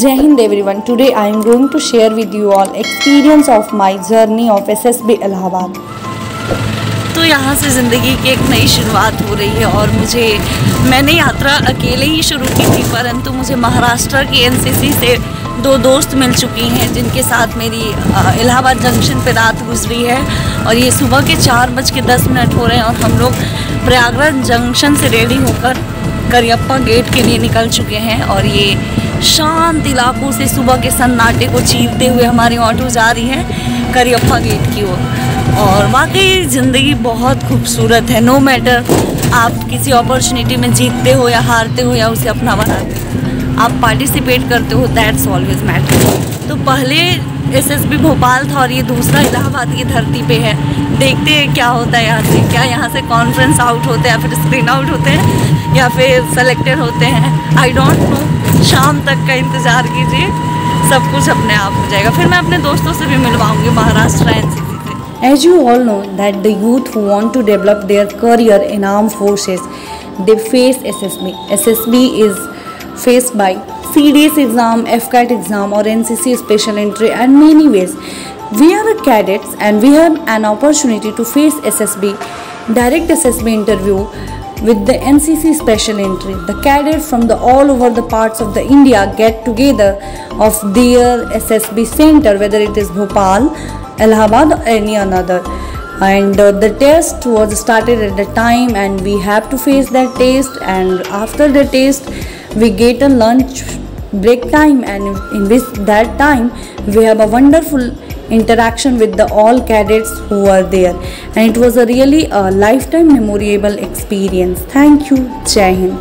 Jai Hind, everyone. Today, I am going to share with you all experience of my journey of SSB Allahabad. तो यहाँ से ज़िंदगी की एक नई शुरुआत हो रही है और मुझे, मैंने यात्रा अकेले ही शुरू की थी, परंतु मुझे महाराष्ट्र की एनसीसी से दो दोस्त मिल चुकी हैं, जिनके साथ मेरी इलाहाबाद जंक्शन पर रात गुजरी है और ये सुबह के चार बज के दस मिनट हो रहे हैं और हम लोग प्रयागराज जंक्शन से रेडी होकर करियप्पा गेट के लिए निकल चुके हैं और ये शांत इलाकों से सुबह के सन्नाटे को चीरते हुए हमारी ऑटो जा रही है करियप्पा गेट की ओर। और वाकई ज़िंदगी बहुत खूबसूरत है। नो मैटर आप किसी अपॉर्चुनिटी में जीतते हो या हारते हो या उसे अपना बनाते हो आप पार्टिसिपेट करते हो दैट्स ऑलवेज मैटर तो पहले एसएसबी भोपाल था और ये दूसरा इलाहाबाद की धरती पे है। देखते हैं क्या होता है यहाँ से। क्या यहाँ से कॉन्फ्रेंस आउट होते हैं या फिर स्क्रीन आउट होते हैं या फिर सेलेक्टेड होते हैं? आई डोंट नो शाम तक का इंतज़ार कीजिए, सब कुछ अपने आप हो जाएगा। फिर मैं अपने दोस्तों से भी मिलवाऊँगी Maharashtra N C. As you all know that the youth who want to develop their career in arm forces they face S S B S S B is face by C D S exam AFCAT exam और N C C special entry and many ways we are a cadets and we have an opportunity to face S S B direct S S B interview with the NCC special entry. The cadets from the all over the parts of the India get together of their SSB center, whether it is Bhopal, Allahabad or any another. And uh, the test was started at the time and we have to face that test. And after the test we get a lunch break time. And in this that time we have a wonderful interaction with the all cadets who were there. And it was a really a lifetime memorable experience. Thank you. Jai hind